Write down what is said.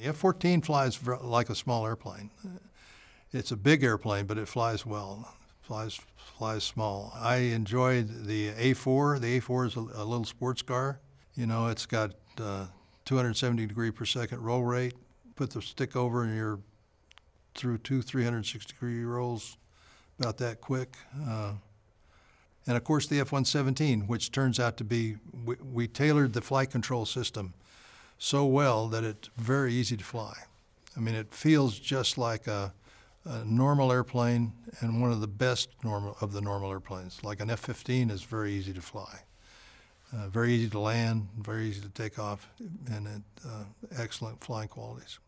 The F-14 flies like a small airplane. It's a big airplane, but it flies well. Flies flies small. I enjoyed the A4. The A4 is a, a little sports car. You know, it's got uh, 270 degree per second roll rate. Put the stick over and you're through two 360 degree rolls about that quick. Uh, and of course, the F 117, which turns out to be, we, we tailored the flight control system so well that it's very easy to fly. I mean, it feels just like a, a normal airplane and one of the best normal of the normal airplanes. Like an F 15 is very easy to fly, uh, very easy to land, very easy to take off, and it, uh, excellent flying qualities.